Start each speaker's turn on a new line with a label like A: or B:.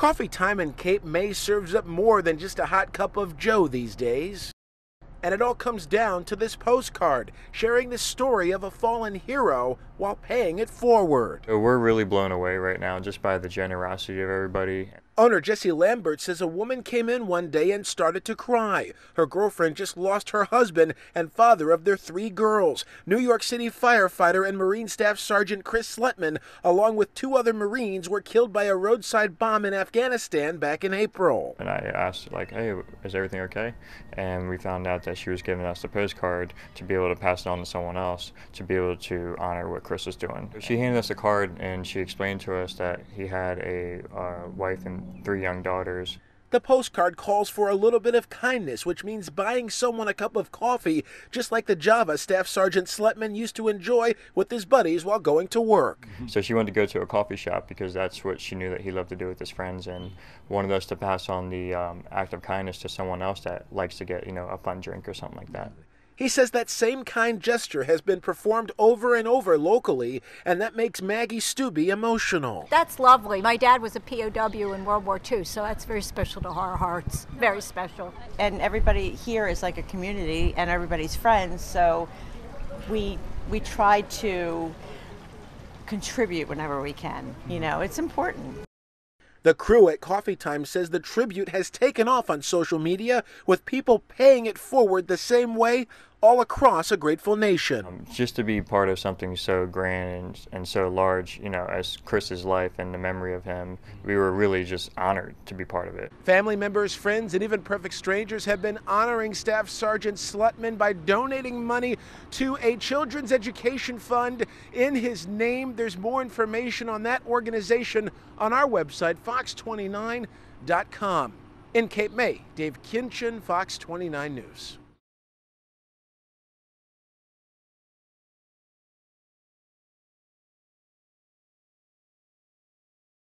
A: Coffee Tyme in Cape May serves up more than just a hot cup of joe these days. And it all comes down to this postcard, sharing the story of a fallen hero while paying it forward.
B: We're really blown away right now just by the generosity of everybody.
A: Owner Jesse Lambert says a woman came in one day and started to cry. Her girlfriend just lost her husband and father of their three girls. New York City firefighter and Marine Staff Sergeant Chris Slutman, along with two other Marines, were killed by a roadside bomb in Afghanistan back in April.
B: And I asked, like, hey, is everything okay? And we found out that she was giving us the postcard to be able to pass it on to someone else to be able to honor what Chris was doing. She handed us a card and she explained to us that he had a uh, wife and three young daughters.
A: The postcard calls for a little bit of kindness, which means buying someone a cup of coffee, just like the Java Staff Sergeant Slutman used to enjoy with his buddies while going to work.
B: So she wanted to go to a coffee shop because that's what she knew that he loved to do with his friends, and wanted us to pass on the um, act of kindness to someone else that likes to get, you know, a fun drink or something like that.
A: He says that same kind gesture has been performed over and over locally, and that makes Maggie Stubbe emotional.
C: That's lovely. My dad was a POW in World War II, so that's very special to our hearts. Very special.
D: And everybody here is like a community, and everybody's friends. So we we try to contribute whenever we can. You know, it's important.
A: The crew at Coffee Tyme says the tribute has taken off on social media, with people paying it forward the same way all across a grateful nation. Um,
B: just to be part of something so grand and, and so large, you know, as Chris's life and the memory of him, we were really just honored to be part of it.
A: Family members, friends, and even perfect strangers have been honoring Staff Sergeant Slutman by donating money to a children's education fund in his name. There's more information on that organization on our website, fox29.com. In Cape May, Dave Kinchen, Fox 29 News.